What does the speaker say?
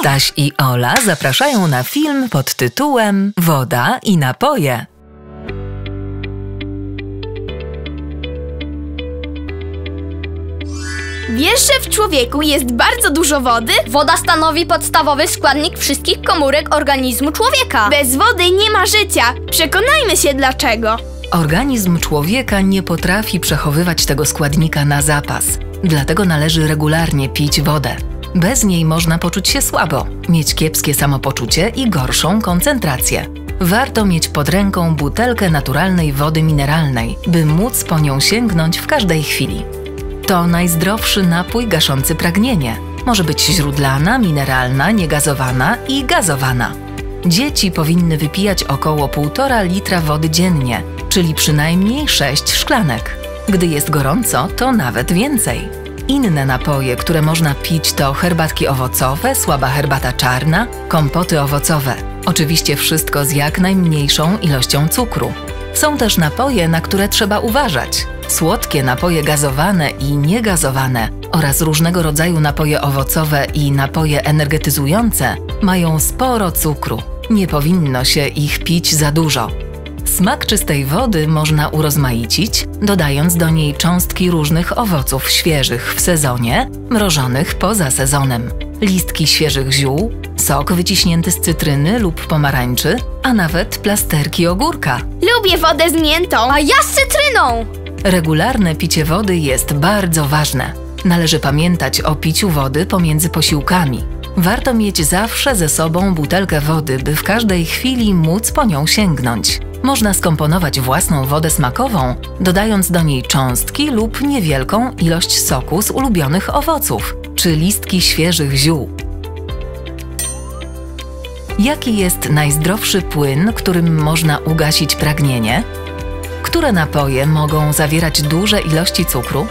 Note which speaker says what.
Speaker 1: Staś i Ola zapraszają na film pod tytułem Woda i napoje.
Speaker 2: Wiesz, że w człowieku jest bardzo dużo wody?
Speaker 3: Woda stanowi podstawowy składnik wszystkich komórek organizmu człowieka.
Speaker 2: Bez wody nie ma życia. Przekonajmy się dlaczego.
Speaker 1: Organizm człowieka nie potrafi przechowywać tego składnika na zapas, dlatego należy regularnie pić wodę. Bez niej można poczuć się słabo, mieć kiepskie samopoczucie i gorszą koncentrację. Warto mieć pod ręką butelkę naturalnej wody mineralnej, by móc po nią sięgnąć w każdej chwili. To najzdrowszy napój gaszący pragnienie. Może być źródlana, mineralna, niegazowana i gazowana. Dzieci powinny wypijać około 1,5 litra wody dziennie, czyli przynajmniej 6 szklanek. Gdy jest gorąco, to nawet więcej. Inne napoje, które można pić to herbatki owocowe, słaba herbata czarna, kompoty owocowe. Oczywiście wszystko z jak najmniejszą ilością cukru. Są też napoje, na które trzeba uważać. Słodkie napoje gazowane i niegazowane oraz różnego rodzaju napoje owocowe i napoje energetyzujące mają sporo cukru. Nie powinno się ich pić za dużo. Smak czystej wody można urozmaicić, dodając do niej cząstki różnych owoców świeżych w sezonie, mrożonych poza sezonem, listki świeżych ziół, sok wyciśnięty z cytryny lub pomarańczy, a nawet plasterki ogórka.
Speaker 2: Lubię wodę z miętą.
Speaker 3: A ja z cytryną!
Speaker 1: Regularne picie wody jest bardzo ważne. Należy pamiętać o piciu wody pomiędzy posiłkami. Warto mieć zawsze ze sobą butelkę wody, by w każdej chwili móc po nią sięgnąć. Można skomponować własną wodę smakową, dodając do niej cząstki lub niewielką ilość soku z ulubionych owoców, czy listki świeżych ziół. Jaki jest najzdrowszy płyn, którym można ugasić pragnienie? Które napoje mogą zawierać duże ilości cukru?